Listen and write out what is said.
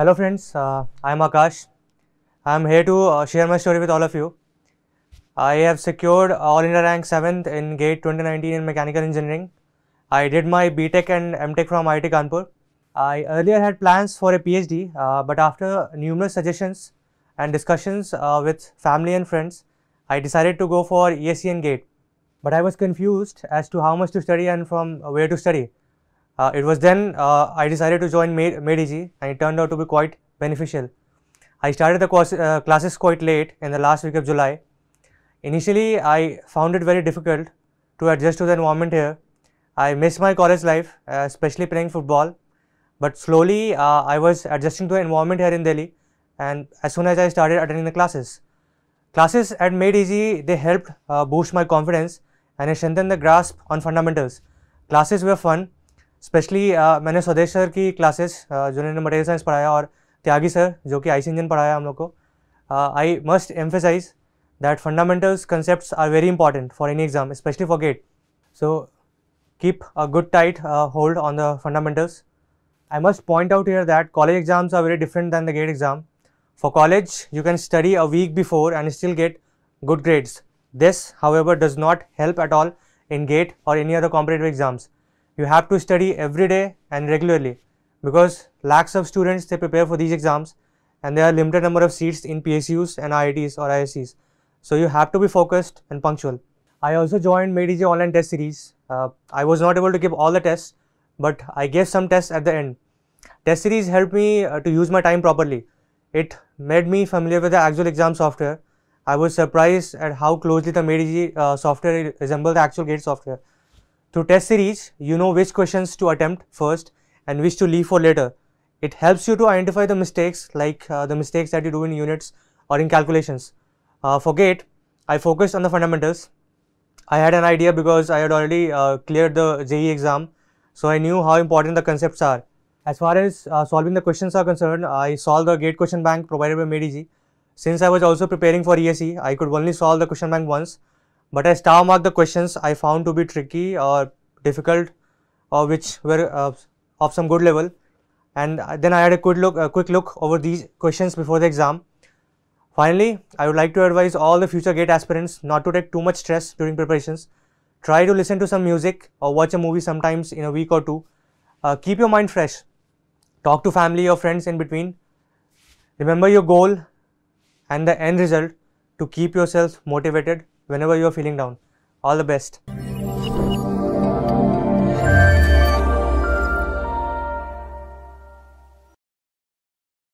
Hello, friends. Uh, I'm Aakash. I'm here to uh, share my story with all of you. I have secured All India rank 7th in GATE 2019 in mechanical engineering. I did my BTech and MTech from IIT Kanpur. I earlier had plans for a PhD, uh, but after numerous suggestions and discussions uh, with family and friends, I decided to go for ESE and GATE. But I was confused as to how much to study and from where to study. Uh, it was then uh, I decided to join Made, MadeEG and it turned out to be quite beneficial. I started the course, uh, classes quite late in the last week of July. Initially, I found it very difficult to adjust to the environment here. I missed my college life, uh, especially playing football. But slowly, uh, I was adjusting to the environment here in Delhi and as soon as I started attending the classes. Classes at MADE EASY, they helped uh, boost my confidence and strengthen the grasp on fundamentals. Classes were fun specially uh, मैंने Swadesh sir की classes जिन्होंने material science पढ़ाया और त्यागी sir जो कि ice engine पढ़ाया हम लोग को। I must emphasize that fundamentals concept are very important for any exam specially for GATE so keep a good tight hold on the fundamentals I must point out here that college exams are very different than the GATE exam for college you can study a week before and still get good grades this however does not help at all in GATE और any other competitive exams you have to study every day and regularly because lakhs of students they prepare for these exams and there are limited number of seats in PSUs and IITs or ISCs. So you have to be focused and punctual. I also joined MADE EASY online test series. Uh, I was not able to give all the tests, but I gave some tests at the end. Test series helped me uh, to use my time properly. It made me familiar with the actual exam software. I was surprised at how closely the MADE EASY uh, software resembled the actual GATE software. Through test series, you know which questions to attempt first and which to leave for later. It helps you to identify the mistakes like uh, the mistakes that you do in units or in calculations. Uh, for GATE, I focused on the fundamentals. I had an idea because I had already uh, cleared the JEE exam, so I knew how important the concepts are. As far as uh, solving the questions are concerned, I solved the GATE question bank provided by MADE EASY. Since I was also preparing for ESE, I could only solve the question bank once but I star marked the questions I found to be tricky or difficult or which were uh, of some good level and then I had a quick look, a quick look over these questions before the exam. Finally, I would like to advise all the future GATE aspirants not to take too much stress during preparations. Try to listen to some music or watch a movie sometimes in a week or two. Uh, keep your mind fresh. Talk to family or friends in between. Remember your goal and the end result to keep yourself motivated whenever you are feeling down. All the best.